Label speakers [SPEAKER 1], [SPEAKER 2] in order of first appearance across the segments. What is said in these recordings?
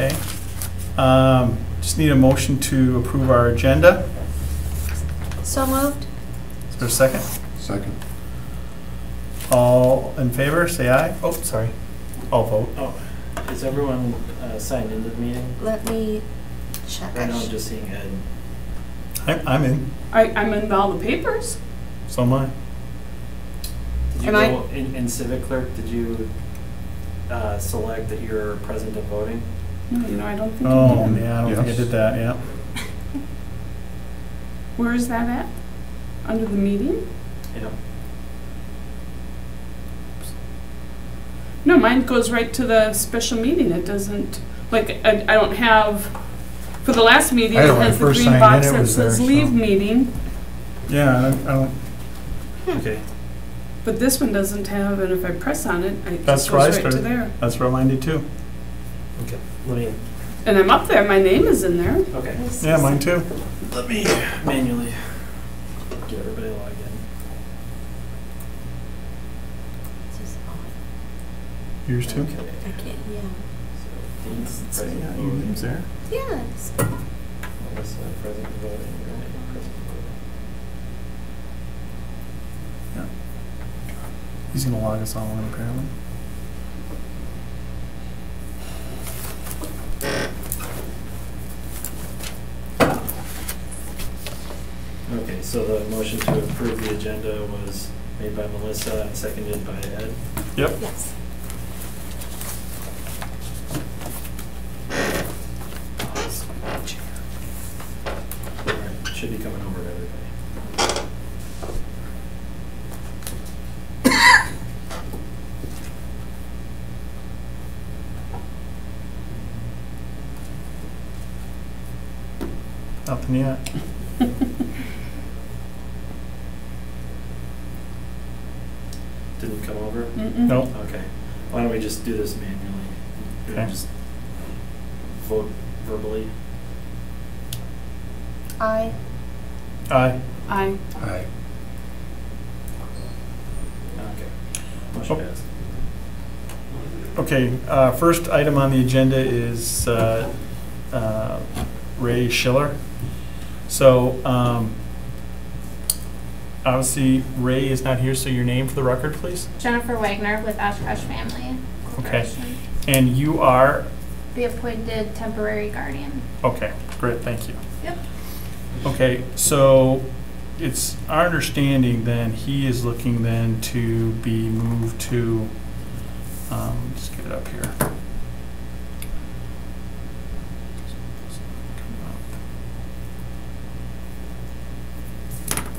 [SPEAKER 1] Okay. Um, Just need a motion to approve our agenda.
[SPEAKER 2] So moved?
[SPEAKER 1] Is there a second?
[SPEAKER 3] Second.
[SPEAKER 1] All in favor, say aye. Oh, sorry. All vote.
[SPEAKER 4] Oh, is everyone uh, signed into the meeting?
[SPEAKER 2] Let me check.
[SPEAKER 4] Right
[SPEAKER 2] I
[SPEAKER 4] now, I'm just seeing Ed.
[SPEAKER 1] I'm, I'm in,
[SPEAKER 5] I, I'm in all the papers.
[SPEAKER 1] so am I.
[SPEAKER 4] Did you
[SPEAKER 5] Am I-
[SPEAKER 4] go, in in Civic Clerk, did you uh, select that you're present and voting?
[SPEAKER 5] No, you know, I don't think
[SPEAKER 1] Oh,
[SPEAKER 5] I did.
[SPEAKER 1] yeah, I don't think I
[SPEAKER 3] Yes.
[SPEAKER 1] did that, yeah.
[SPEAKER 5] Where is that at? Under the meeting?
[SPEAKER 4] Yeah.
[SPEAKER 5] No, mine goes right to the special meeting. It doesn't, like, I, I don't have, for the last meeting,
[SPEAKER 3] I
[SPEAKER 5] it
[SPEAKER 3] know, when I
[SPEAKER 5] has the
[SPEAKER 3] first
[SPEAKER 5] green
[SPEAKER 3] signed in,
[SPEAKER 5] box
[SPEAKER 3] it
[SPEAKER 5] that
[SPEAKER 3] was there,
[SPEAKER 5] says leave
[SPEAKER 3] so-
[SPEAKER 5] meeting,
[SPEAKER 1] Yeah, I don't- I don't, hmm.
[SPEAKER 4] Okay.
[SPEAKER 5] but this one doesn't have, and if I press on it, it
[SPEAKER 1] That's
[SPEAKER 5] just
[SPEAKER 1] where I
[SPEAKER 5] goes right to
[SPEAKER 1] started.
[SPEAKER 5] there.
[SPEAKER 1] that's where mine did too.
[SPEAKER 4] Okay. Let me,
[SPEAKER 5] And I'm up there, my name is in there.
[SPEAKER 4] okay.
[SPEAKER 1] Yeah, mine too.
[SPEAKER 4] Let me manually get everybody logged in.
[SPEAKER 2] this is odd.
[SPEAKER 1] Yours too?
[SPEAKER 4] Okay.
[SPEAKER 2] I can't, yeah.
[SPEAKER 4] So, Dean's
[SPEAKER 2] It's-
[SPEAKER 4] present
[SPEAKER 1] Yeah, your
[SPEAKER 4] voting.
[SPEAKER 1] name's there.
[SPEAKER 2] Yeah, it's,
[SPEAKER 4] Melissa, present and voting. Renee, present and voting.
[SPEAKER 1] He's gonna log us all in apparently.
[SPEAKER 4] Okay, so the motion to approve the agenda was made by Melissa and seconded by Ed.
[SPEAKER 1] Yep.
[SPEAKER 2] yes.
[SPEAKER 4] Alright, Should be coming over to everybody.
[SPEAKER 1] Nothing yet.
[SPEAKER 4] Didn't come over?
[SPEAKER 5] Mm-mm.
[SPEAKER 1] Nope.
[SPEAKER 4] Okay, why don't we just do this manually? You know,
[SPEAKER 1] Okay.
[SPEAKER 4] Just vote verbally.
[SPEAKER 2] Aye.
[SPEAKER 1] Aye.
[SPEAKER 5] I,
[SPEAKER 3] Aye.
[SPEAKER 4] Okay. Motion
[SPEAKER 1] Oh.
[SPEAKER 4] passed.
[SPEAKER 1] Okay, uh, first item on the agenda is uh, uh, Ray Schiller. So, um, obviously, Ray is not here, so your name for the record, please?
[SPEAKER 6] Jennifer Wagner with Oshkosh Family
[SPEAKER 1] Okay.
[SPEAKER 6] Corporation.
[SPEAKER 1] And you are,
[SPEAKER 6] The appointed temporary guardian.
[SPEAKER 1] okay, great, thank you.
[SPEAKER 6] Yep.
[SPEAKER 1] Okay, so it's our understanding then, he is looking then to be moved to, um, just get it up here.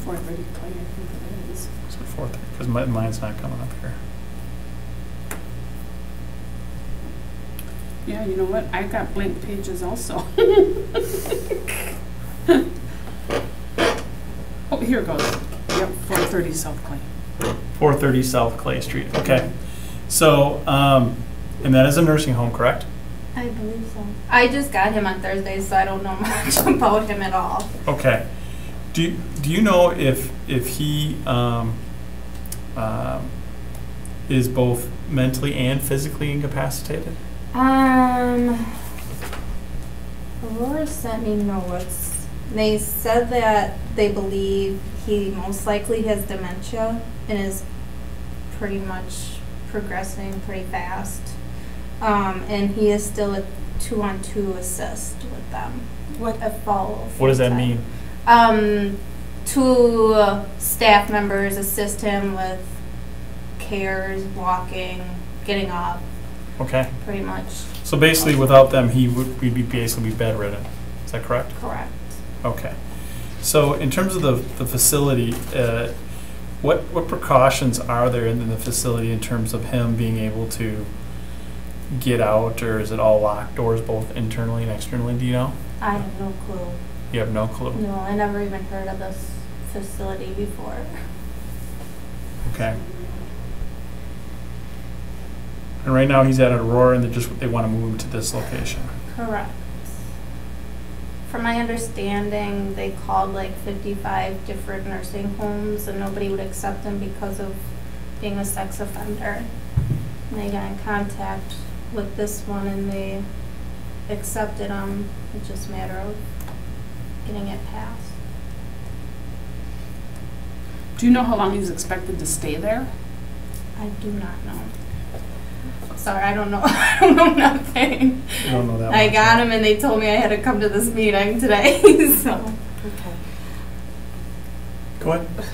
[SPEAKER 5] four thirty Clay, I think it is.
[SPEAKER 1] So fourth, because mine's not coming up here.
[SPEAKER 5] Yeah, you know what? I've got blank pages also. Oh, here it goes. Yep, four thirty South Clay.
[SPEAKER 1] 430 South Clay Street, okay. So, um, and that is a nursing home, correct?
[SPEAKER 6] I believe so. I just got him on Thursday, so I don't know much about him at all.
[SPEAKER 1] Okay. Do, you- do you know if, if he, um, um, is both mentally and physically incapacitated?
[SPEAKER 6] Um, Aurora sent me notes. They said that they believe he most likely has dementia and is pretty much progressing pretty fast. Um, and he is still a two-on-two assist with them.
[SPEAKER 5] What?
[SPEAKER 6] A follow.
[SPEAKER 1] What does that
[SPEAKER 6] full-time.
[SPEAKER 1] mean?
[SPEAKER 6] Um, two uh, staff members assist him with cares, walking, getting up,
[SPEAKER 1] Okay.
[SPEAKER 6] pretty much
[SPEAKER 1] So basically, without them, he would, we'd be basically be bedridden. Is that correct?
[SPEAKER 6] correct.
[SPEAKER 1] Okay. So in terms of the, the facility, uh, what, what precautions are there in the facility in terms of him being able to get out, or is it all locked doors both internally and externally, do you know?
[SPEAKER 6] I have no clue.
[SPEAKER 1] You have no clue?
[SPEAKER 6] No, I never even heard of this facility before.
[SPEAKER 1] Okay. And right now, he's at Aurora, and they just, they want to move him to this location.
[SPEAKER 6] Correct. From my understanding, they called like 55 different nursing homes and nobody would accept him because of being a sex offender. And they got in contact with this one and they accepted him. it's just a matter of getting it passed.
[SPEAKER 5] Do you know how long he's expected to stay there?
[SPEAKER 6] I do not know. Sorry, I don't know, I don't know nothing.
[SPEAKER 1] You don't know that
[SPEAKER 6] I
[SPEAKER 1] much,
[SPEAKER 6] got
[SPEAKER 1] huh?
[SPEAKER 6] him and they told me I had to come to this meeting today, so.
[SPEAKER 2] Okay.
[SPEAKER 1] Go ahead.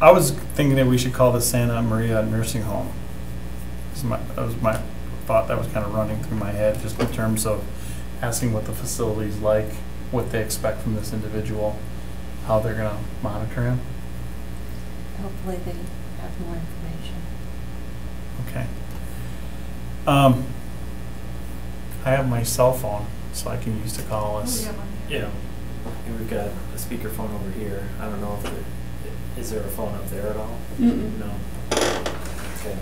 [SPEAKER 1] I was thinking that we should call the Santa Maria Nursing Home. This my, that was my thought that was kind of running through my head, just in terms of asking what the facility's like, what they expect from this individual, how they're gonna monitor him.
[SPEAKER 2] Hopefully they have more information.
[SPEAKER 1] Okay. Um, I have my cell phone, so I can use to call us.
[SPEAKER 4] Yeah, and we've got a speakerphone over here. I don't know if there, is there a phone up there at all?
[SPEAKER 5] Mm-mm.
[SPEAKER 4] No. Okay.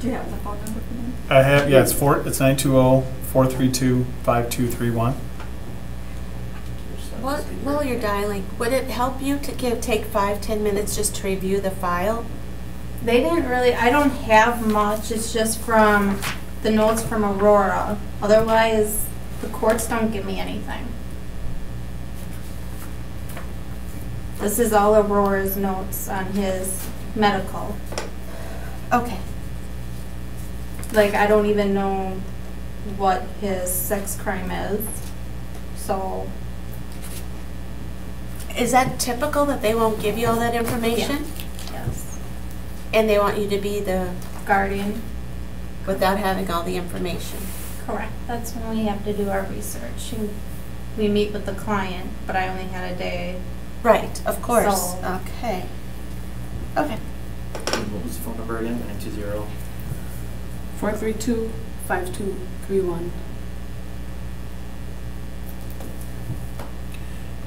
[SPEAKER 3] Do you have the phone number for them?
[SPEAKER 1] I have, yeah, it's four, it's nine two oh, four three two, five two three one.
[SPEAKER 2] While, while you're dialing, would it help you to give, take five, ten minutes just to review the file?
[SPEAKER 6] They didn't really, I don't have much, it's just from the notes from Aurora. Otherwise, the courts don't give me anything. This is all Aurora's notes on his medical.
[SPEAKER 2] Okay.
[SPEAKER 6] Like, I don't even know what his sex crime is, so.
[SPEAKER 2] Is that typical that they won't give you all that information?
[SPEAKER 6] Yes.
[SPEAKER 2] And they want you to be the,
[SPEAKER 6] Guardian,
[SPEAKER 2] without having all the information?
[SPEAKER 6] correct. That's when we have to do our research. And We meet with the client, but I only had a day.
[SPEAKER 2] Right, of course.
[SPEAKER 6] So-
[SPEAKER 2] Okay. Okay.
[SPEAKER 4] What was the phone number again? Nine two zero?
[SPEAKER 5] Four three two five two three one.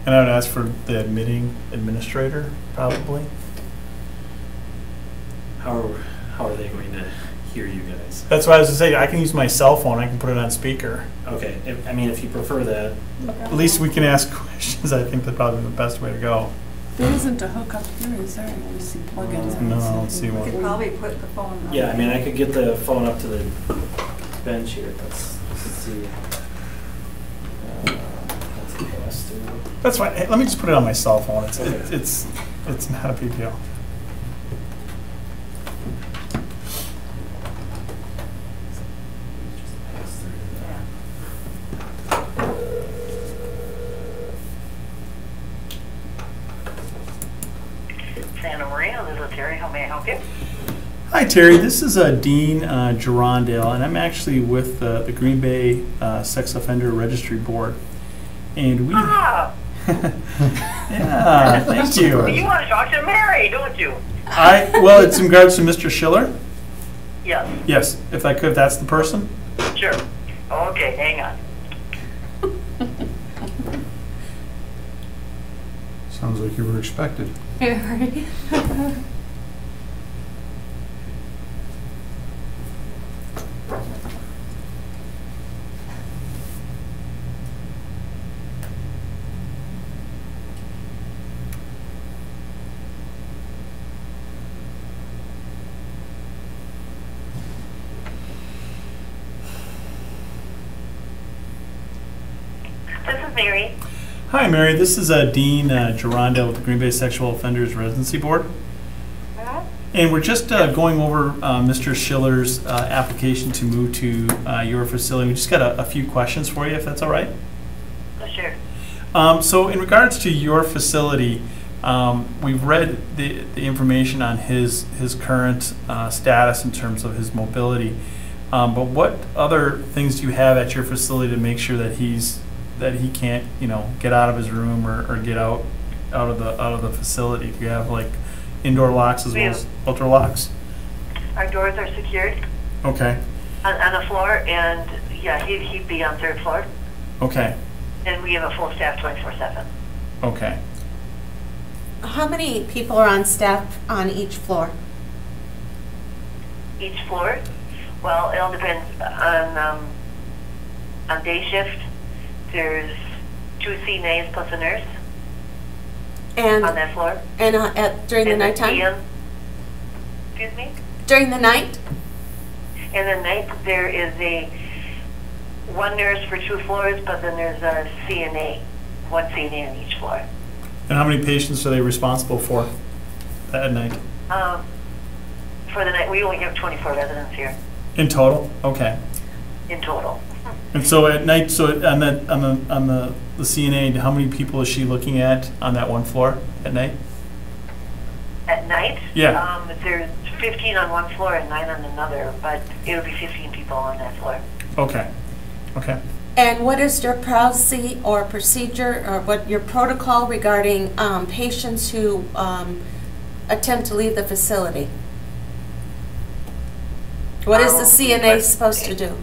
[SPEAKER 1] And I would ask for the admitting administrator, probably.
[SPEAKER 4] How are, how are they going to hear you guys?
[SPEAKER 1] That's why I was gonna say, I can use my cell phone, I can put it on speaker.
[SPEAKER 4] Okay, if- I mean, if you prefer that,
[SPEAKER 1] At least we can ask questions, I think that's probably the best way to go.
[SPEAKER 5] There isn't a hookup here, is there? Let me see plugins.
[SPEAKER 1] No, I don't see
[SPEAKER 3] We
[SPEAKER 1] one.
[SPEAKER 3] could probably put the phone on.
[SPEAKER 4] yeah, I mean, I could get the phone up to the bench here. Let's, let's see. Uh, That's a pass through.
[SPEAKER 1] That's fine, Hey, let me just put it on my cell phone, it's, it's it's not a big deal.
[SPEAKER 4] Just pass through that.
[SPEAKER 7] Santa Maria, this is Terry. How may I help you?
[SPEAKER 1] Hi Terry, this is uh, Dean uh, Gerondale, and I'm actually with uh, the Green Bay uh, Sex Offender Registry Board. And we,
[SPEAKER 7] Ah,
[SPEAKER 1] yeah, thank
[SPEAKER 7] you
[SPEAKER 1] you.
[SPEAKER 7] want to talk to Mary, don't you?
[SPEAKER 1] I, well, it's in regards to Mr. Schiller?
[SPEAKER 7] Yes,
[SPEAKER 1] Yes, if I could, if that's the person?
[SPEAKER 7] sure. Okay, hang on.
[SPEAKER 8] Sounds like you were expected.
[SPEAKER 7] This is Mary.
[SPEAKER 1] Hi Mary, this is uh, Dean uh, with the Green Bay Sexual Offenders Residency Board. And we're just uh, going over uh, Mr. Schiller's uh, application to move to uh, your facility. We just got a, a few questions for you, if that's all right.
[SPEAKER 7] Oh, Sure.
[SPEAKER 1] Um, so, in regards to your facility, um, we've read the, the information on his his current uh, status in terms of his mobility. Um, but what other things do you have at your facility to make sure that he's that he can't, you know, get out of his room or, or get out out of the out of the facility? Do you have like indoor locks as
[SPEAKER 7] We
[SPEAKER 1] well as outdoor locks?
[SPEAKER 7] Our doors are secured
[SPEAKER 1] Okay.
[SPEAKER 7] on, on the floor, and yeah, he, he'd be on third floor.
[SPEAKER 1] Okay.
[SPEAKER 7] And we have a full staff 24 7.
[SPEAKER 1] Okay.
[SPEAKER 2] How many people are on staff on each floor?
[SPEAKER 7] Each floor, well, it all depends on, um, on day shift. There's two CNAs plus a nurse
[SPEAKER 2] and on
[SPEAKER 7] that floor.
[SPEAKER 2] and uh, at, during the
[SPEAKER 7] And then
[SPEAKER 2] nighttime?
[SPEAKER 7] PM Excuse me?
[SPEAKER 2] During the night?
[SPEAKER 7] And the night, there is a, one nurse for two floors, but then there's a CNA, one CNA on each floor.
[SPEAKER 1] And how many patients are they responsible for at night?
[SPEAKER 7] Um, for the night, we only have 24 residents here
[SPEAKER 1] In total? Okay.
[SPEAKER 7] in total.
[SPEAKER 1] And so at night, so on that, on the, on the, the CNA, how many people is she looking at on that one floor at night?
[SPEAKER 7] At night?
[SPEAKER 1] Yeah.
[SPEAKER 7] Um, there's 15 on one floor and nine on another, but it'll be 15 people on that floor.
[SPEAKER 1] Okay, okay.
[SPEAKER 2] And what is your policy or procedure, or what your protocol regarding um, patients who um, attempt to leave the facility? What is the
[SPEAKER 7] Um,
[SPEAKER 2] CNA supposed to do?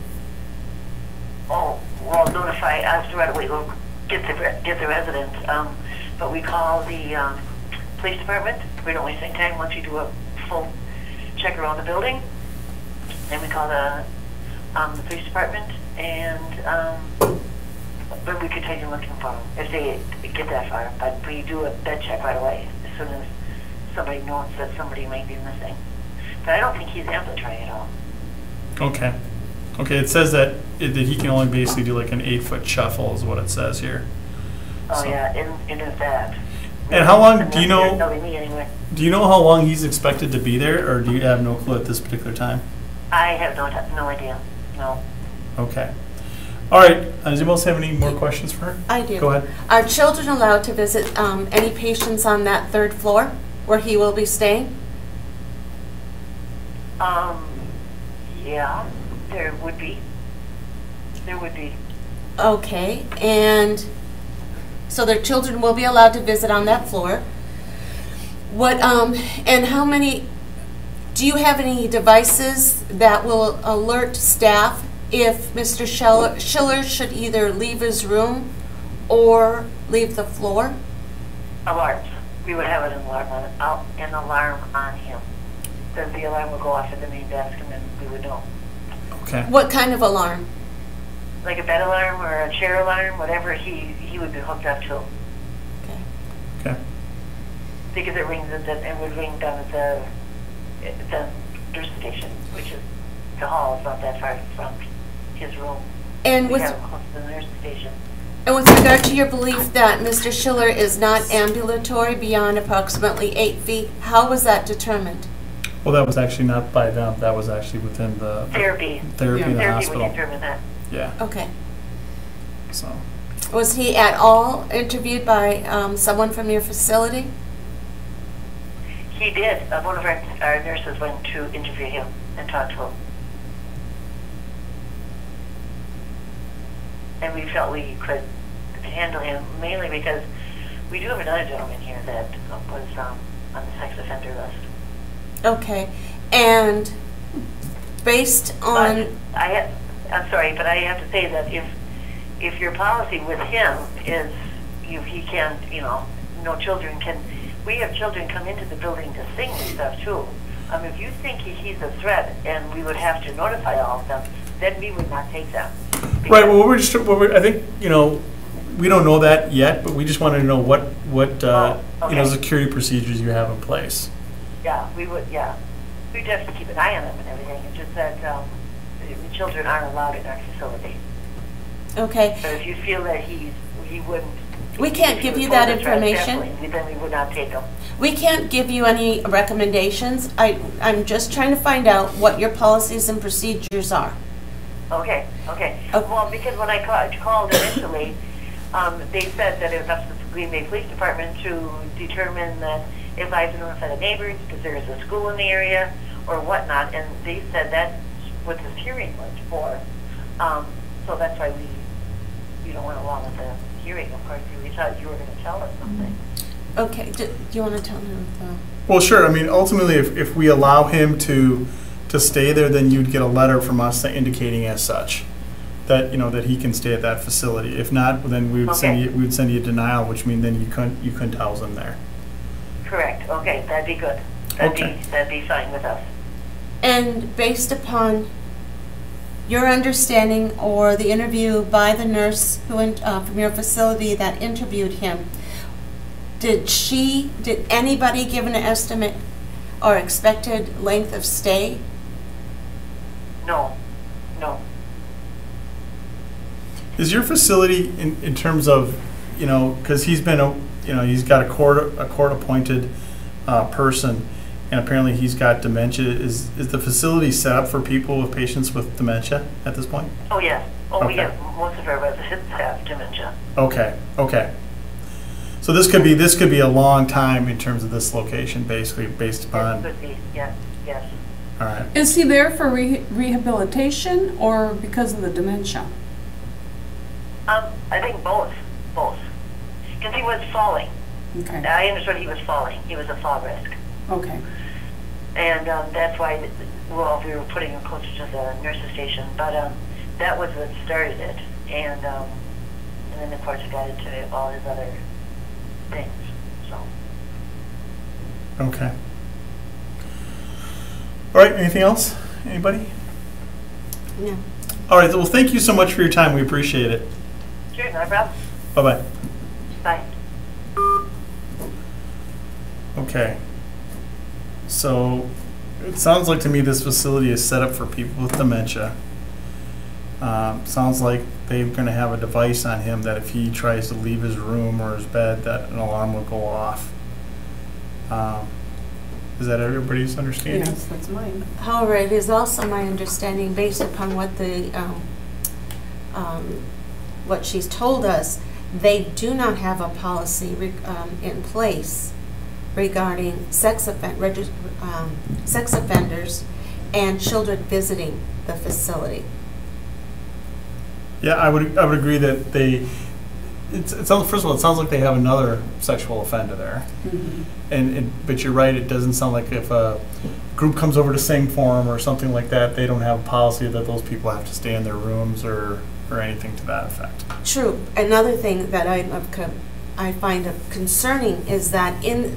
[SPEAKER 7] Well, notify us right away, we'll get the, get the residents, um, but we call the, um, police department, we don't waste any time, once you do a full check around the building, then we call the, um, the police department, and, um, we continue looking for them, if they get that far, but we do a bed check right away, as soon as somebody knows that somebody might be missing. But I don't think he's ambulatory at all.
[SPEAKER 1] Okay. Okay, it says that, that he can only basically do like an eight-foot shuffle is what it says here.
[SPEAKER 7] Oh,
[SPEAKER 1] So-
[SPEAKER 7] yeah, and, and is that.
[SPEAKER 1] And how long- do you know-
[SPEAKER 7] Telling me anyway.
[SPEAKER 1] Do you know how long he's expected to be there, or do you have no clue at this particular time?
[SPEAKER 7] I have no, t- no idea, no.
[SPEAKER 1] Okay. All right, uh, does anyone else have any more questions for her?
[SPEAKER 2] I do.
[SPEAKER 1] Go ahead.
[SPEAKER 2] Are children allowed to visit um, any patients on that third floor where he will be staying?
[SPEAKER 7] Um, yeah, there would be. There would be.
[SPEAKER 2] Okay, and so their children will be allowed to visit on that floor. What, um, and how many, do you have any devices that will alert staff if Mr. Schiller, Schiller should either leave his room or leave the floor?
[SPEAKER 7] Alarms. We would have an alarm on, out, an alarm on him. Then the alarm would go off at the main desk and then we would know.
[SPEAKER 1] Okay.
[SPEAKER 2] What kind of alarm?
[SPEAKER 7] Like a bed alarm or a chair alarm, whatever he, he would be hooked up to.
[SPEAKER 2] Okay.
[SPEAKER 1] Okay.
[SPEAKER 7] Because it rings at the, it would ring down at the, at the nurse station, which is, the hall is not that far from his room.
[SPEAKER 2] And
[SPEAKER 7] We
[SPEAKER 2] with,
[SPEAKER 7] have it close to the nurse station.
[SPEAKER 2] and with regard to your belief that Mr. Schiller is not ambulatory beyond approximately eight feet, how was that determined?
[SPEAKER 1] Well, that was actually not by them, that was actually within the
[SPEAKER 7] Therapy.
[SPEAKER 1] therapy in the
[SPEAKER 7] Therapy would
[SPEAKER 1] hospital.
[SPEAKER 7] determine that.
[SPEAKER 1] Yeah,
[SPEAKER 2] Okay.
[SPEAKER 1] so.
[SPEAKER 2] Was he at all interviewed by um, someone from your facility?
[SPEAKER 7] He did. Uh, one of our, our nurses went to interview him and talk to him. And we felt we could handle him mainly because we do have another gentleman here that uh, was um, on the sex offender list.
[SPEAKER 2] Okay. And based on,
[SPEAKER 7] But I have, I'm sorry, but I have to say that if, if your policy with him is, you, he can't, you know, no children can, we have children come into the building to sing and stuff too. Um, if you think he, he's a threat and we would have to notify all of them, then we would not take them.
[SPEAKER 1] Right, well, we're just, what we're, I think, you know, we don't know that yet, but we just wanted to know what, what, uh,
[SPEAKER 7] Oh,
[SPEAKER 1] you know, security procedures you have in place.
[SPEAKER 7] Yeah, we would, yeah. We'd have to keep an eye on them and everything. It's just that, um, the children aren't allowed in our facility.
[SPEAKER 2] okay,
[SPEAKER 7] So if you feel that he's, he wouldn't.
[SPEAKER 2] We can't give you that
[SPEAKER 7] posed a threat,
[SPEAKER 2] information.
[SPEAKER 7] Then we would not take him.
[SPEAKER 2] we can't give you any recommendations. I, I'm just trying to find out what your policies and procedures are.
[SPEAKER 7] Okay, okay.
[SPEAKER 2] Okay.
[SPEAKER 7] Well, because when I called, called initially, um, they said that it was up to the Green Bay Police Department to determine that if I have to notify the neighbors, because there is a school in the area, or whatnot, and they said that's what this hearing was for. Um, so that's why we, we don't went along with the hearing, of course, we thought you were gonna tell us something.
[SPEAKER 2] Okay, do do you want to tell him? the-
[SPEAKER 1] Well, sure, I mean, ultimately, if, if we allow him to, to stay there, then you'd get a letter from us indicating as such, that, you know, that he can stay at that facility. If not, then we would send you, we would send you a denial, which mean then you couldn't, you couldn't house him there.
[SPEAKER 7] Correct, okay, that'd be good. That'd be, that'd be fine with us.
[SPEAKER 2] And based upon your understanding or the interview by the nurse who, in- uh, from your facility that interviewed him, did she, did anybody give an estimate or expected length of stay?
[SPEAKER 7] no, no.
[SPEAKER 1] Is your facility in, in terms of, you know, because he's been, a you know, he's got a court, a court-appointed uh, person, and apparently he's got dementia. Is, is the facility set up for people with patients with dementia at this point?
[SPEAKER 7] Oh, yes. Oh, we
[SPEAKER 1] Okay.
[SPEAKER 7] have, most of our residents have dementia.
[SPEAKER 1] Okay, okay. So this could be, this could be a long time in terms of this location, basically, based
[SPEAKER 7] It
[SPEAKER 1] upon,
[SPEAKER 7] could be, yes, yes.
[SPEAKER 1] all right.
[SPEAKER 5] Is he there for re- rehabilitation or because of the dementia?
[SPEAKER 7] Um, I think both, both. Because he was falling.
[SPEAKER 5] Okay,
[SPEAKER 7] I understood he was falling. He was a fall risk.
[SPEAKER 5] okay.
[SPEAKER 7] And um, that's why, th- well, we were putting him closer to the nurse's station. But um, that was what started it. And, um, and then, of course, it got into all his other things. So,
[SPEAKER 1] Okay. All right, anything else? Anybody?
[SPEAKER 2] No.
[SPEAKER 1] All right, well, thank you so much for your time. We appreciate it.
[SPEAKER 7] sure, no problem.
[SPEAKER 1] Bye-bye.
[SPEAKER 7] Bye.
[SPEAKER 1] Okay. So it sounds like to me this facility is set up for people with dementia. Um, sounds like they're going to have a device on him that if he tries to leave his room or his bed, that an alarm will go off. Um, is that everybody's understanding?
[SPEAKER 5] Yes, that's mine.
[SPEAKER 2] However, it is also my understanding, based upon what the, um, um, what she's told us, they do not have a policy um, in place regarding sex offen- regis- um, sex offenders and children visiting the facility.
[SPEAKER 1] Yeah, I would, I would agree that they, it's, it sounds, first of all, it sounds like they have another sexual offender there.
[SPEAKER 5] Mhm.
[SPEAKER 1] And, and, but you're right, it doesn't sound like if a group comes over to sing for them or something like that, they don't have a policy that those people have to stay in their rooms or, or anything to that effect.
[SPEAKER 2] True. Another thing that I, I find concerning is that in,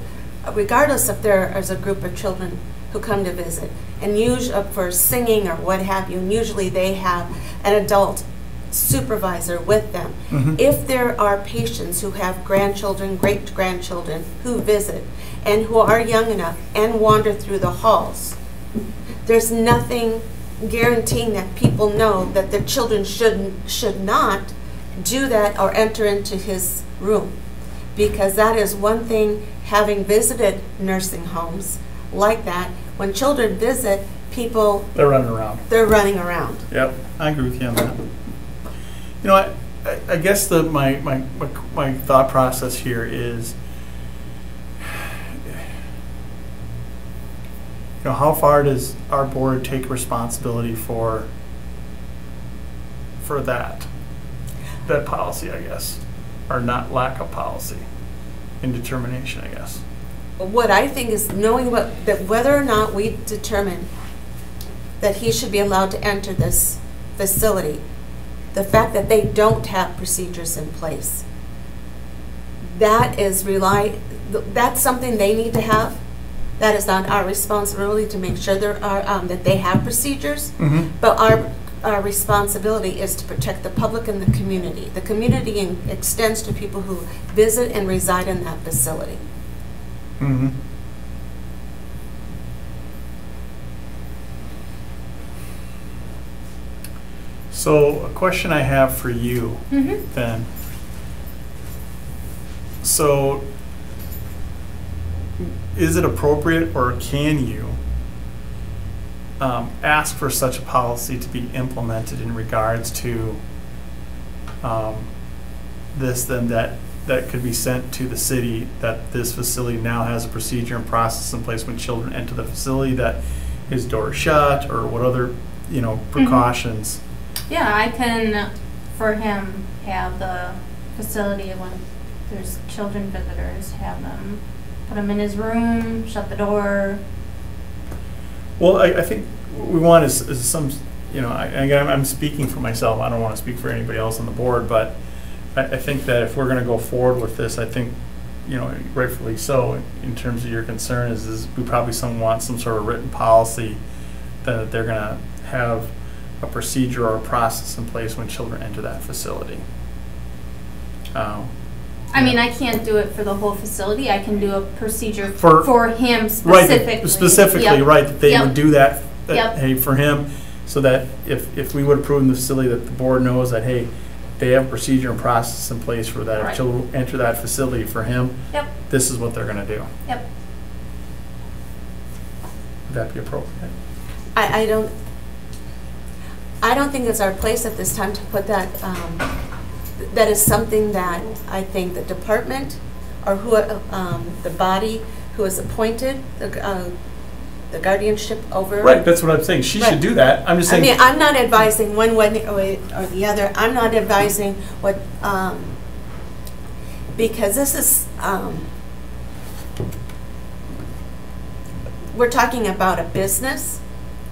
[SPEAKER 2] regardless if there is a group of children who come to visit, and usually for singing or what have you, and usually they have an adult supervisor with them.
[SPEAKER 1] Mhm.
[SPEAKER 2] If there are patients who have grandchildren, great-grandchildren who visit and who are young enough and wander through the halls, there's nothing guaranteeing that people know that their children should, should not do that or enter into his room. Because that is one thing, having visited nursing homes like that, when children visit, people,
[SPEAKER 1] They're running around.
[SPEAKER 2] they're running around.
[SPEAKER 1] Yep, I agree with you on that. You know, I, I- I guess the, my, my, my- my thought process here is, you know, how far does our board take responsibility for, for that? That policy, I guess, or not lack of policy in determination, I guess.
[SPEAKER 2] What I think is knowing what, that whether or not we determine that he should be allowed to enter this facility, the fact that they don't have procedures in place, that is rely, that's something they need to have. That is not our responsibility to make sure there are, um, that they have procedures.
[SPEAKER 1] Mm-hmm.
[SPEAKER 2] But our, our responsibility is to protect the public and the community. The community extends to people who visit and reside in that facility.
[SPEAKER 1] Mm-hmm. So a question I have for you
[SPEAKER 6] Mm-hmm.
[SPEAKER 1] then. So is it appropriate or can you um, ask for such a policy to be implemented in regards to um, this then that that could be sent to the city that this facility now has a procedure and process in place when children enter the facility that his door is shut or what other you know precautions?
[SPEAKER 6] Yeah, I can, for him, have the facility when there's children visitors, have them put him in his room, shut the door.
[SPEAKER 1] Well, I, I think what we want is, is some, you know, I, again, I'm speaking for myself, I don't want to speak for anybody else on the board, but I, I think that if we're gonna go forward with this, I think, you know, rightfully so, in- terms of your concern, is, is we probably some want some sort of written policy that they're gonna have a procedure or a process in place when children enter that facility. Um,
[SPEAKER 6] I mean, I can't do it for the whole facility, I can do a procedure
[SPEAKER 1] For-
[SPEAKER 6] for him
[SPEAKER 1] Right,
[SPEAKER 6] specifically.
[SPEAKER 1] specifically,
[SPEAKER 6] Yep.
[SPEAKER 1] right, that they
[SPEAKER 6] Yep.
[SPEAKER 1] would do that, that,
[SPEAKER 6] Yep.
[SPEAKER 1] hey, for him, So that if, if we would approve in the facility, that the board knows that, hey, they have a procedure and process in place for that. If
[SPEAKER 2] Right.
[SPEAKER 1] children enter that facility for him,
[SPEAKER 2] Yep,
[SPEAKER 1] this is what they're gonna do.
[SPEAKER 2] yep.
[SPEAKER 1] Would that be appropriate?
[SPEAKER 2] I, I don't, I don't think it's our place at this time to put that, um, that is something that I think the department or who, um, the body who is appointed, the, uh, the guardianship over.
[SPEAKER 1] Right, that's what I'm saying. She should do that. I'm just saying.
[SPEAKER 2] I mean, I'm not advising one way or the other. I'm not advising what, um, because this is, um, we're talking about a business.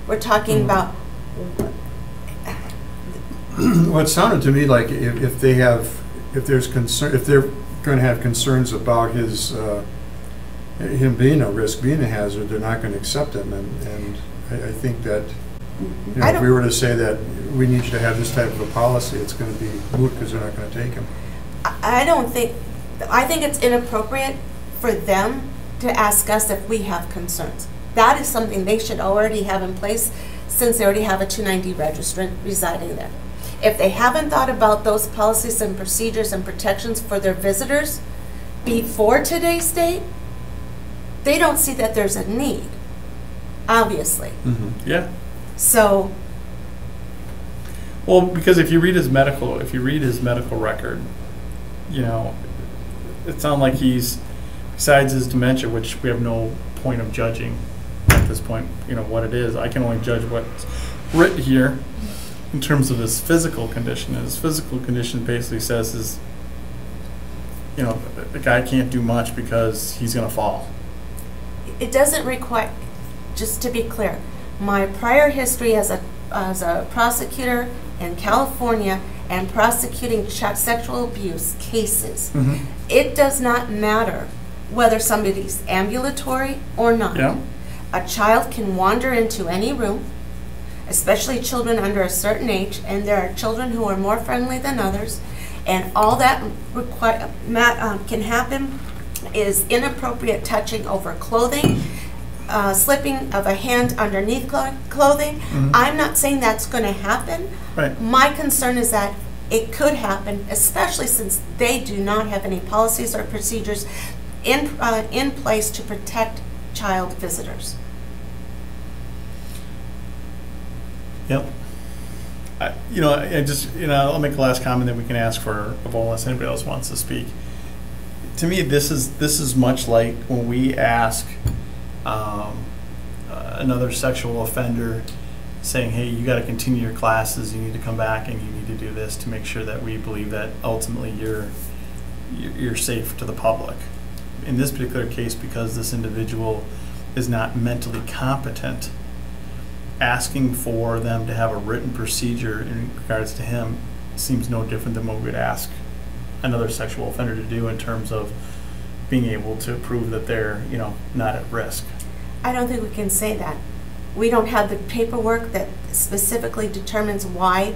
[SPEAKER 2] We're talking
[SPEAKER 8] Mhm.
[SPEAKER 2] about,
[SPEAKER 8] Well, it sounded to me like if, if they have, if there's concern, if they're gonna have concerns about his, uh, him being a risk, being a hazard, they're not gonna accept him, and, and I, I think that, you know, if we were to say that we need you to have this type of a policy, it's gonna be moot, because they're not gonna take him.
[SPEAKER 2] I I don't think, I think it's inappropriate for them to ask us if we have concerns. That is something they should already have in place since they already have a 290 registrant residing there. If they haven't thought about those policies and procedures and protections for their visitors before today's date, they don't see that there's a need, obviously. Mm-hmm.
[SPEAKER 1] Yeah.
[SPEAKER 2] So,
[SPEAKER 1] Well, because if you read his medical, if you read his medical record, you know, it sounds like he's, besides his dementia, which we have no point of judging at this point, you know, what it is. I can only judge what's written here in terms of his physical condition. And his physical condition basically says is, you know, the guy can't do much because he's gonna fall.
[SPEAKER 2] it doesn't require, just to be clear, my prior history as a, as a prosecutor in California and prosecuting ch- sexual abuse cases, mm-hmm. it does not matter whether somebody's ambulatory or not.
[SPEAKER 1] Yeah.
[SPEAKER 2] A child can wander into any room, especially children under a certain age, and there are children who are more friendly than others, and all that uh, can happen is inappropriate touching over clothing, uh, slipping of a hand underneath clo- clothing.
[SPEAKER 1] Mhm.
[SPEAKER 2] I'm not saying that's going to happen.
[SPEAKER 1] Right.
[SPEAKER 2] My concern is that it could happen, especially since they do not have any policies or procedures in, uh, in place to protect child visitors.
[SPEAKER 1] Yep. I- You know, I just, you know, I'll make the last comment, that we can ask for, of all unless anybody else wants to speak. To me, this is, this is much like when we ask um, uh, another sexual offender, saying, hey, you gotta continue your classes, you need to come back and you need to do this to make sure that we believe that ultimately you're you're safe to the public. In this particular case, because this individual is not mentally competent, asking for them to have a written procedure in regards to him seems no different than what we would ask another sexual offender to do in terms of being able to prove that they're, you know, not at risk.
[SPEAKER 2] I don't think we can say that. We don't have the paperwork that specifically determines why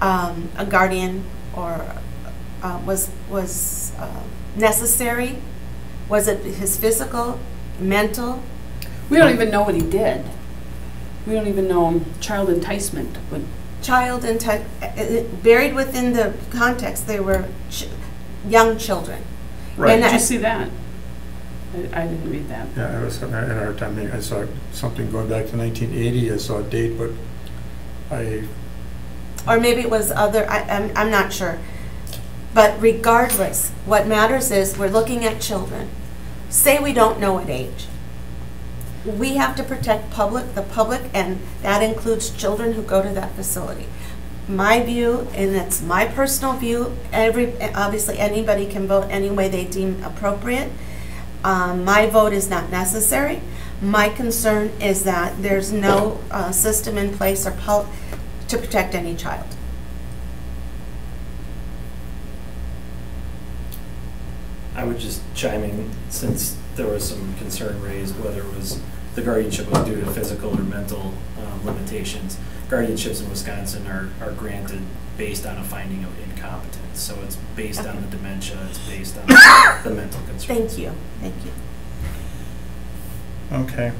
[SPEAKER 2] um, a guardian or uh, was was uh, necessary. Was it his physical, mental?
[SPEAKER 5] We don't even know what he did. We don't even know um, child enticement. would-
[SPEAKER 2] child enti- uh, buried within the context, they were ch- young children. And
[SPEAKER 5] Did
[SPEAKER 2] I-
[SPEAKER 5] you see that? I, I didn't read that.
[SPEAKER 8] Yeah, I was having a hard time, I saw something going back to nineteen eighty, I saw a date, but I,
[SPEAKER 2] or maybe it was other, I, I'm, I'm not sure. But regardless, what matters is we're looking at children. Say we don't know what age. We have to protect public, the public, and that includes children who go to that facility. My view, and it's my personal view, every, obviously, anybody can vote any way they deem appropriate. Um, my vote is not necessary. My concern is that there's no, uh, system in place or to protect any child.
[SPEAKER 4] I would just chime in, since there was some concern raised, whether it was the guardianship was due to physical or mental um, limitations. Guardianships in Wisconsin are, are granted based on a finding of incompetence. So it's based okay. on the dementia, it's based on the mental concerns.
[SPEAKER 2] Thank you. Thank you.
[SPEAKER 1] Okay.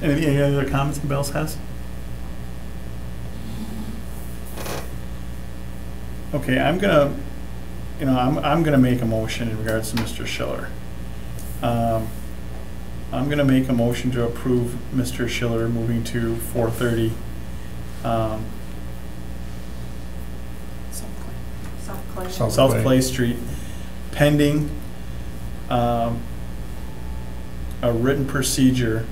[SPEAKER 1] Any, any other comments anybody else has? Okay, I'm gonna, you know, I'm, I'm gonna make a motion in regards to Mr. Schiller. Um, I'm gonna make a motion to approve Mr. Schiller moving to four thirty, um,
[SPEAKER 3] South Clay.
[SPEAKER 8] South
[SPEAKER 1] South
[SPEAKER 8] Clay.
[SPEAKER 1] Clay Street, pending, um, a written procedure,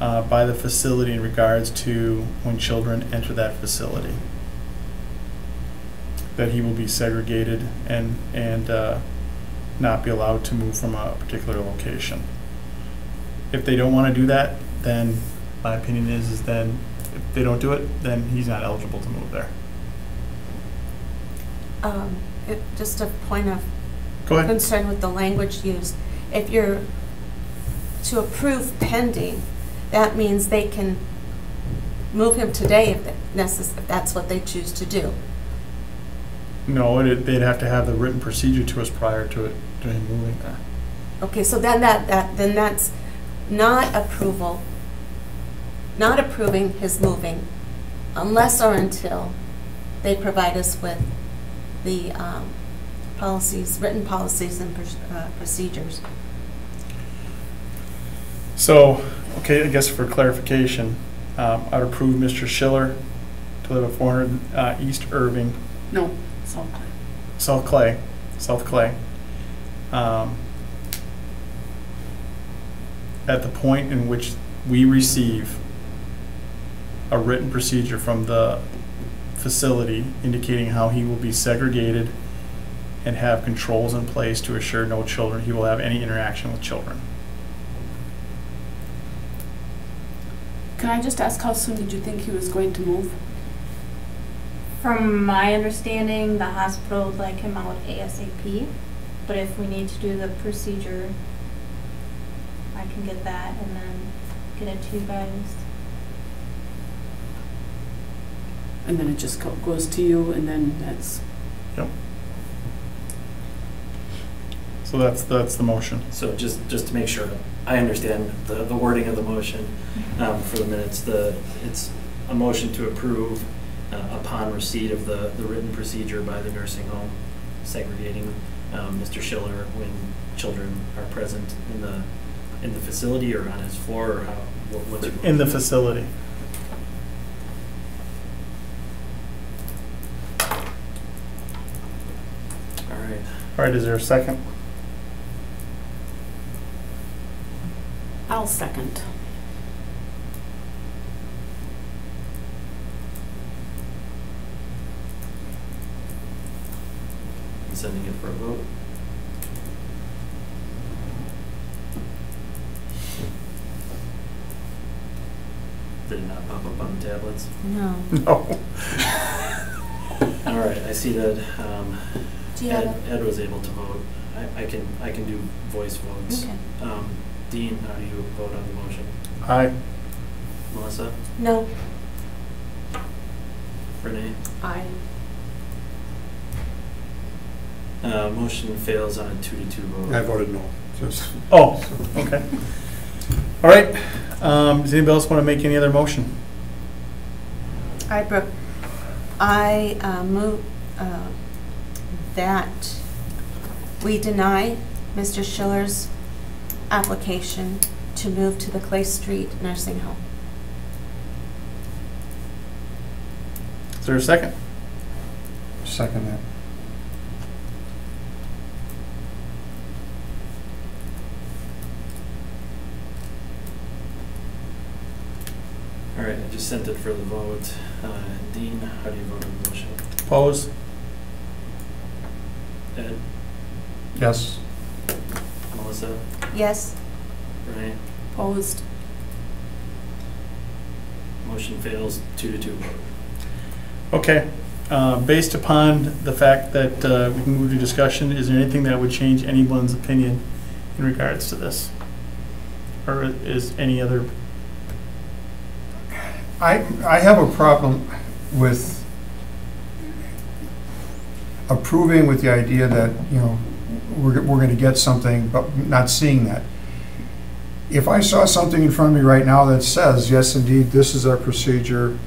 [SPEAKER 1] uh, by the facility in regards to when children enter that facility. That he will be segregated and, and, uh, not be allowed to move from a particular location. If they don't wanna do that, then my opinion is, is then, if they don't do it, then he's not eligible to move there.
[SPEAKER 2] Um, it- Just a point of concern with the language used. If you're to approve pending, that means they can move him today if necess, if that's what they choose to do.
[SPEAKER 1] No, it, they'd have to have the written procedure to us prior to it, to him moving there.
[SPEAKER 2] Okay, so then that, that, then that's not approval, not approving his moving unless or until they provide us with the um, policies, written policies and pr- uh, procedures.
[SPEAKER 1] So, okay, I guess for clarification, um, I'd approve Mr. Schiller to live at four hundred, uh, East Irving,
[SPEAKER 5] No, South Clay.
[SPEAKER 1] South Clay, South Clay. Um, At the point in which we receive a written procedure from the facility indicating how he will be segregated and have controls in place to assure no children, he will have any interaction with children.
[SPEAKER 5] Can I just ask how soon did you think he was going to move?
[SPEAKER 6] From my understanding, the hospital would like him out ASAP, but if we need to do the procedure, I can get that and then get it to you guys.
[SPEAKER 5] And then it just go- goes to you and then that's,
[SPEAKER 1] So that's, that's the motion.
[SPEAKER 4] So just, just to make sure, I understand the, the wording of the motion um, for the minutes, the, it's a motion to approve uh, upon receipt of the, the written procedure by the nursing home segregating um, Mr. Schiller when children are present in the, in the facility or on his floor or how, what- what's your?
[SPEAKER 1] In the facility.
[SPEAKER 4] All right.
[SPEAKER 1] All right, is there a second?
[SPEAKER 5] I'll second.
[SPEAKER 4] I'm Sending it for a vote. Did it not pop up on the tablets?
[SPEAKER 2] No.
[SPEAKER 1] No.
[SPEAKER 4] All right, I see that um,
[SPEAKER 2] Do you have
[SPEAKER 4] Ed,
[SPEAKER 2] a?
[SPEAKER 4] Ed was able to vote. I, I can, I can do voice votes.
[SPEAKER 2] Okay.
[SPEAKER 4] Um, Dean, how do you vote on the motion?
[SPEAKER 1] Aye.
[SPEAKER 4] Melissa?
[SPEAKER 2] No.
[SPEAKER 4] Renee?
[SPEAKER 5] I,
[SPEAKER 4] Uh, motion fails on a two to two vote.
[SPEAKER 8] I voted no. Just-
[SPEAKER 1] Oh, okay. All right, um, does anybody else want to make any other motion?
[SPEAKER 2] All right, pro- I uh, move uh, that we deny Mr. Schiller's application to move to the Clay Street Nursing Home.
[SPEAKER 1] Is there a second?
[SPEAKER 8] Second that.
[SPEAKER 4] All right, I just sent it for the vote. Uh, Dean, how do you vote on the motion?
[SPEAKER 1] Oppose?
[SPEAKER 4] Ed?
[SPEAKER 8] Yes.
[SPEAKER 4] Melissa?
[SPEAKER 2] Yes?
[SPEAKER 4] Renee?
[SPEAKER 5] opposed.
[SPEAKER 4] Motion fails two to two vote.
[SPEAKER 1] Okay, uh, based upon the fact that uh, we can move to discussion, is there anything that would change anyone's opinion in regards to this? Or is any other,
[SPEAKER 8] I, I have a problem with approving with the idea that, you know, we're, we're gonna get something, but not seeing that. If I saw something in front of me right now that says, yes, indeed, this is our procedure,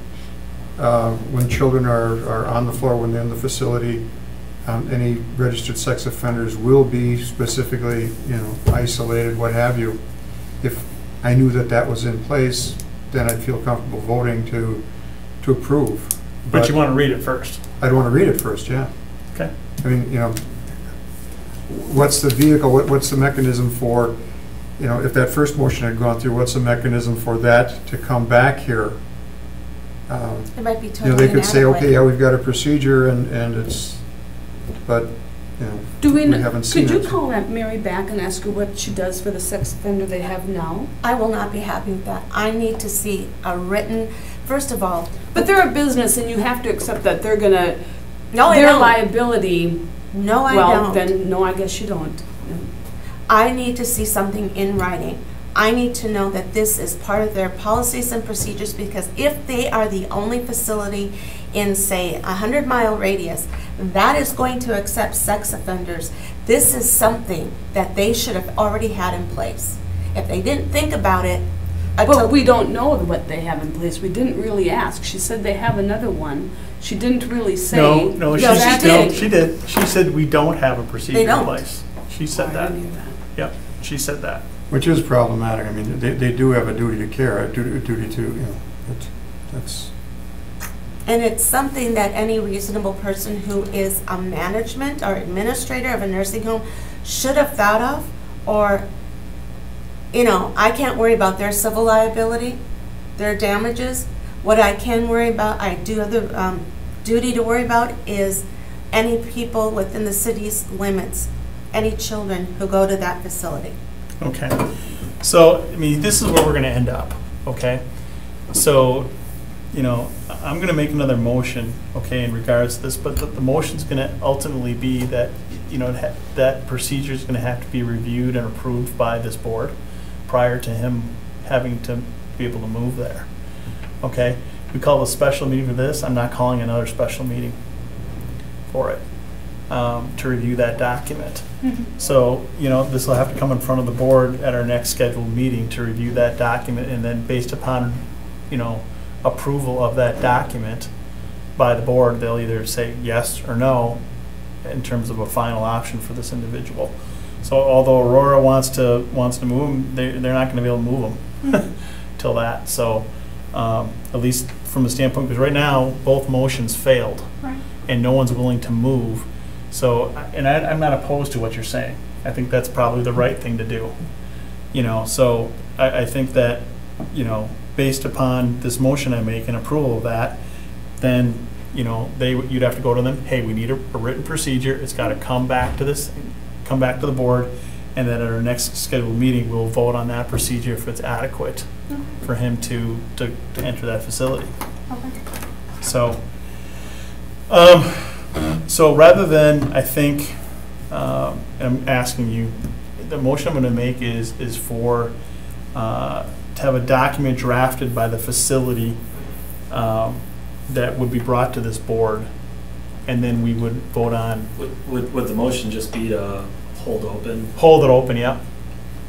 [SPEAKER 8] uh, when children are, are on the floor, when they're in the facility, um, any registered sex offenders will be specifically, you know, isolated, what have you. If I knew that that was in place, then I'd feel comfortable voting to, to approve.
[SPEAKER 1] But you want to read it first.
[SPEAKER 8] I'd want to read it first, yeah.
[SPEAKER 1] Okay.
[SPEAKER 8] I mean, you know, what's the vehicle, what, what's the mechanism for, you know, if that first motion had gone through, what's the mechanism for that to come back here? Um,
[SPEAKER 2] It might be
[SPEAKER 8] You know,
[SPEAKER 2] totally
[SPEAKER 8] they could say, okay, yeah, we've got a procedure and, and it's, but, you know,
[SPEAKER 5] Do we,
[SPEAKER 8] we haven't seen
[SPEAKER 5] could you
[SPEAKER 8] it.
[SPEAKER 5] call Aunt Mary back and ask her what she does for the sex offender they have now?
[SPEAKER 2] I will not be happy with that. I need to see a written, first of all,
[SPEAKER 5] But they're a business and you have to accept that they're gonna,
[SPEAKER 2] no, I
[SPEAKER 5] their
[SPEAKER 2] don't.
[SPEAKER 5] liability,
[SPEAKER 2] No, I
[SPEAKER 5] well,
[SPEAKER 2] don't.
[SPEAKER 5] Well, then, no, I guess you don't.
[SPEAKER 2] I need to see something in writing. I need to know that this is part of their policies and procedures because if they are the only facility in, say, a hundred mile radius, that is going to accept sex offenders. This is something that they should have already had in place. If they didn't think about it until.
[SPEAKER 5] But we don't know what they have in place. We didn't really ask. She said they have another one. She didn't really say.
[SPEAKER 1] No, no, she,
[SPEAKER 2] No, she
[SPEAKER 1] no,
[SPEAKER 2] did.
[SPEAKER 1] she did. She said we don't have a procedure in
[SPEAKER 2] don't.
[SPEAKER 1] place. She
[SPEAKER 5] Oh,
[SPEAKER 1] said
[SPEAKER 5] I
[SPEAKER 1] that.
[SPEAKER 5] didn't that.
[SPEAKER 1] Yep, she said that.
[SPEAKER 8] which is problematic. I mean, they, they do have a duty to care, a duty, a duty to, you know, that's- that's,
[SPEAKER 2] And it's something that any reasonable person who is a management or administrator of a nursing home should have thought of, or, you know, I can't worry about their civil liability, their damages. What I can worry about, I do have the um, duty to worry about is any people within the city's limits, any children who go to that facility.
[SPEAKER 1] Okay. So, I mean, this is where we're gonna end up, okay? So, you know, I'm gonna make another motion, okay, in regards to this, but the, the motion's gonna ultimately be that, you know, it ha- that procedure's gonna have to be reviewed and approved by this board prior to him having to be able to move there, okay? We call a special meeting for this, I'm not calling another special meeting for it, um, to review that document. So, you know, this will have to come in front of the board at our next scheduled meeting to review that document, and then based upon, you know, approval of that document by the board, they'll either say yes or no in terms of a final option for this individual. So although Aurora wants to, wants to move them, they, they're not gonna be able to move them till that, so, um, at least from the standpoint, because right now, both motions failed
[SPEAKER 5] Right.
[SPEAKER 1] and no one's willing to move. So, and I, I'm not opposed to what you're saying. I think that's probably the right thing to do. You know, so I, I think that, you know, based upon this motion I make and approval of that, then, you know, they, you'd have to go to them, hey, we need a, a written procedure, it's gotta come back to this, come back to the board, and then at our next scheduled meeting, we'll vote on that procedure if it's adequate for him to, to, to enter that facility. So, um, so rather than, I think, um, I'm asking you, the motion I'm gonna make is, is for, uh, to have a document drafted by the facility, um, that would be brought to this board, and then we would vote on,
[SPEAKER 4] Would, would, would the motion just be to hold open,
[SPEAKER 1] hold it open, yeah,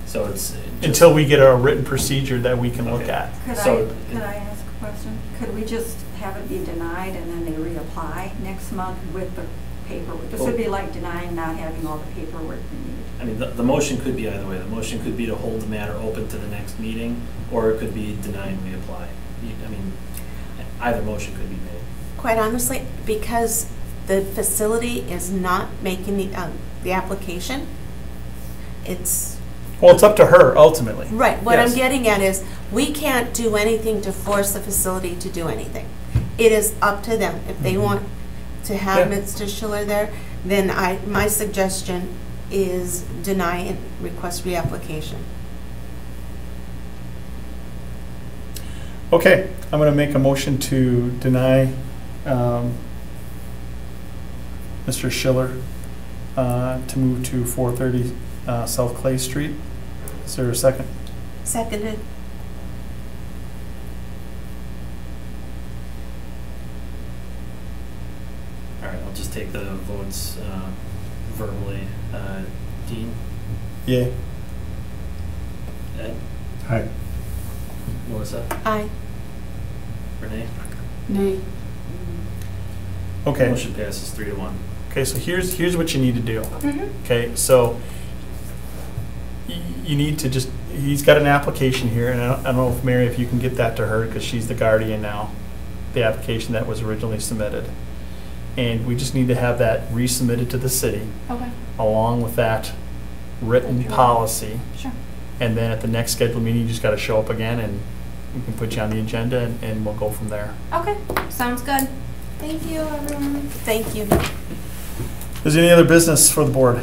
[SPEAKER 4] so it's? just-
[SPEAKER 1] until we get a written procedure that we can look at.
[SPEAKER 3] Could I, could I ask a question? Could we just have it be denied and then they reapply next month with the paperwork? This would be like denying not having all the paperwork we need.
[SPEAKER 4] I mean, the, the motion could be either way. The motion could be to hold the matter open to the next meeting, or it could be deny and reapply. I mean, either motion could be made.
[SPEAKER 2] Quite honestly, because the facility is not making the, um, the application, it's,
[SPEAKER 1] Well, it's up to her ultimately.
[SPEAKER 2] right, what I'm
[SPEAKER 1] Yes.
[SPEAKER 2] getting at is, we can't do anything to force the facility to do anything. It is up to them. If they
[SPEAKER 1] Mhm.
[SPEAKER 2] want to have
[SPEAKER 1] Yeah.
[SPEAKER 2] Mr. Schiller there, then I, my suggestion is deny and request reapplication.
[SPEAKER 1] Okay, I'm gonna make a motion to deny, um, Mr. Schiller, uh, to move to four thirty, uh, South Clay Street. Is there a second?
[SPEAKER 2] Seconded.
[SPEAKER 4] All right, I'll just take the votes uh, verbally. Uh, Dean?
[SPEAKER 1] Yeah.
[SPEAKER 4] Ed?
[SPEAKER 8] hi.
[SPEAKER 4] Melissa?
[SPEAKER 2] Aye.
[SPEAKER 4] Renee?
[SPEAKER 5] Nay.
[SPEAKER 1] Okay,
[SPEAKER 4] Motion passes three to one.
[SPEAKER 1] okay, so here's, here's what you need to do.
[SPEAKER 6] Mhm.
[SPEAKER 1] Okay, so y- you need to just, he's got an application here, and I don't- I don't know if Mary, if you can get that to her, because she's the guardian now, the application that was originally submitted. And we just need to have that resubmitted to the city,
[SPEAKER 6] Okay,
[SPEAKER 1] along with that written policy.
[SPEAKER 6] sure.
[SPEAKER 1] And then at the next scheduled meeting, you just gotta show up again, and we can put you on the agenda, and, and we'll go from there.
[SPEAKER 6] Okay, sounds good. Thank you, everyone.
[SPEAKER 2] Thank you.
[SPEAKER 1] Is there any other business for the board?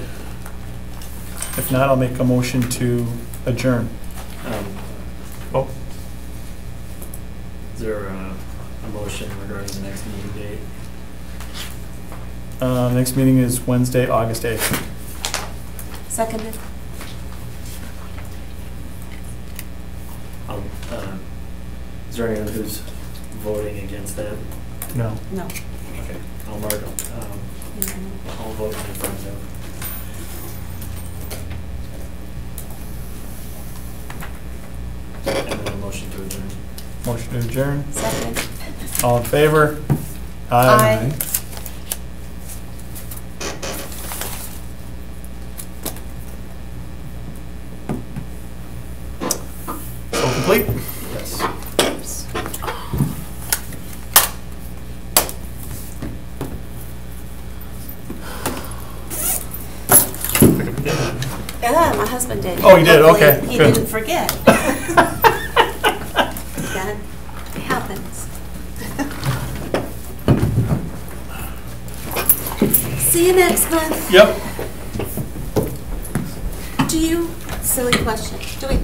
[SPEAKER 1] If not, I'll make a motion to adjourn.
[SPEAKER 4] Um,
[SPEAKER 1] Oh,
[SPEAKER 4] Is there a, a motion regarding the next meeting date?
[SPEAKER 1] Uh, next meeting is Wednesday, August 8th.
[SPEAKER 2] Seconded.
[SPEAKER 4] Um, uh, Is there anyone who's voting against that?
[SPEAKER 1] No.
[SPEAKER 2] No.
[SPEAKER 4] Okay, I'll mark, um, I'll vote in front of. And then a motion to adjourn.
[SPEAKER 1] Motion to adjourn.
[SPEAKER 2] Second.
[SPEAKER 1] All in favor?
[SPEAKER 2] Aye.
[SPEAKER 1] So complete?
[SPEAKER 4] Yes.
[SPEAKER 2] Yeah, my husband did.
[SPEAKER 1] Oh, he did?
[SPEAKER 2] Hopefully
[SPEAKER 1] Okay,
[SPEAKER 2] He
[SPEAKER 1] good.
[SPEAKER 2] didn't forget. That happens. See you next month.
[SPEAKER 1] Yep.
[SPEAKER 2] Do you, silly question, do we